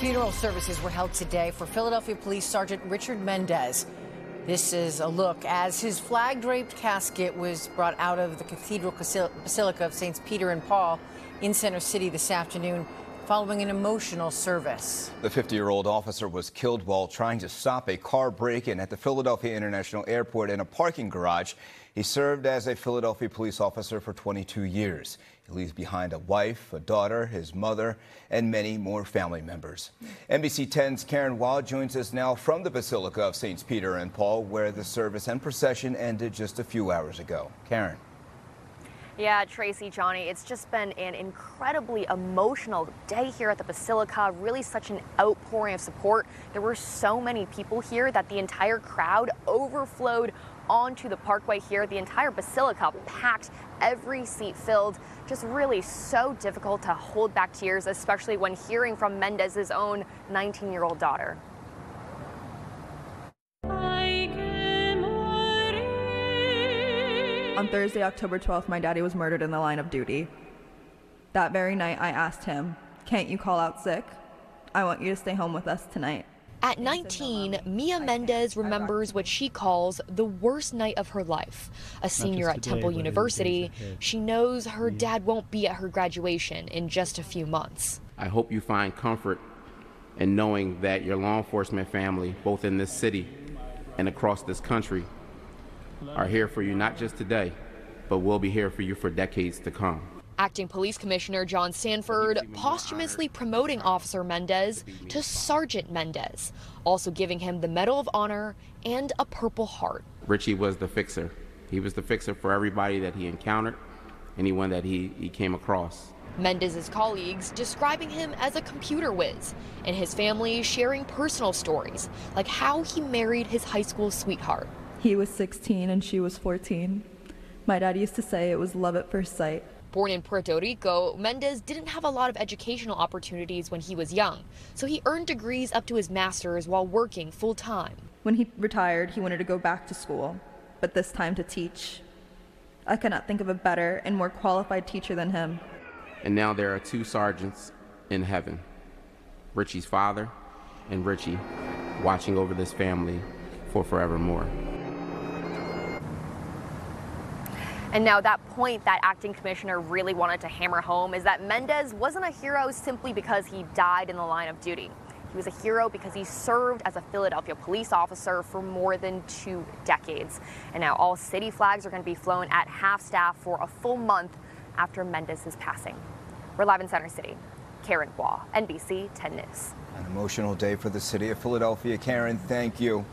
Funeral services were held today for Philadelphia Police Sergeant Richard Mendez. This is a look as his flag draped casket was brought out of the Cathedral Basilica of Saints Peter and Paul in Center City this afternoon following an emotional service. The 50 year old officer was killed while trying to stop a car break in at the Philadelphia International Airport in a parking garage. He served as a Philadelphia police officer for 22 years. He leaves behind a wife, a daughter, his mother, and many more family members. NBC 10's Karen Hua joins us now from the Basilica of Saints Peter and Paul, where the service and procession ended just a few hours ago. Karen. Yeah, Tracy, Johnny, it's just been an incredibly emotional day here at the Basilica. Really such an outpouring of support. There were so many people here that the entire crowd overflowed onto the parkway here. The entire Basilica packed, every seat filled. Just really so difficult to hold back tears, especially when hearing from Mendez's own 19-year-old daughter. On Thursday, October 12th, my daddy was murdered in the line of duty. That very night, I asked him, Can't you call out sick? I want you to stay home with us tonight. At 19, Mia Mendez remembers what she calls the worst night of her life. A senior at Temple University, she knows her dad won't be at her graduation in just a few months. I hope you find comfort in knowing that your law enforcement family, both in this city and across this country, are here for you not just today, but will be here for you for decades to come. Acting Police Commissioner John Stanford posthumously promoting Officer Mendez to Sergeant Mendez, also giving him the Medal of Honor and a Purple Heart. Richie was the fixer. He was the fixer for everybody that he encountered, anyone that he, he came across. Mendez's colleagues describing him as a computer whiz, and his family sharing personal stories, like how he married his high school sweetheart. He was 16 and she was 14. My dad used to say it was love at first sight. Born in Puerto Rico, Mendez didn't have a lot of educational opportunities when he was young, so he earned degrees up to his master's while working full time. When he retired, he wanted to go back to school, but this time to teach. I cannot think of a better and more qualified teacher than him. And now there are two sergeants in heaven Richie's father and Richie watching over this family for forevermore. And now that point that acting commissioner really wanted to hammer home is that Mendez wasn't a hero simply because he died in the line of duty. He was a hero because he served as a Philadelphia police officer for more than two decades. And now all city flags are going to be flown at half staff for a full month after Mendez's passing. We're live in Center City. Karen Hua, NBC 10 News. An emotional day for the city of Philadelphia. Karen, thank you.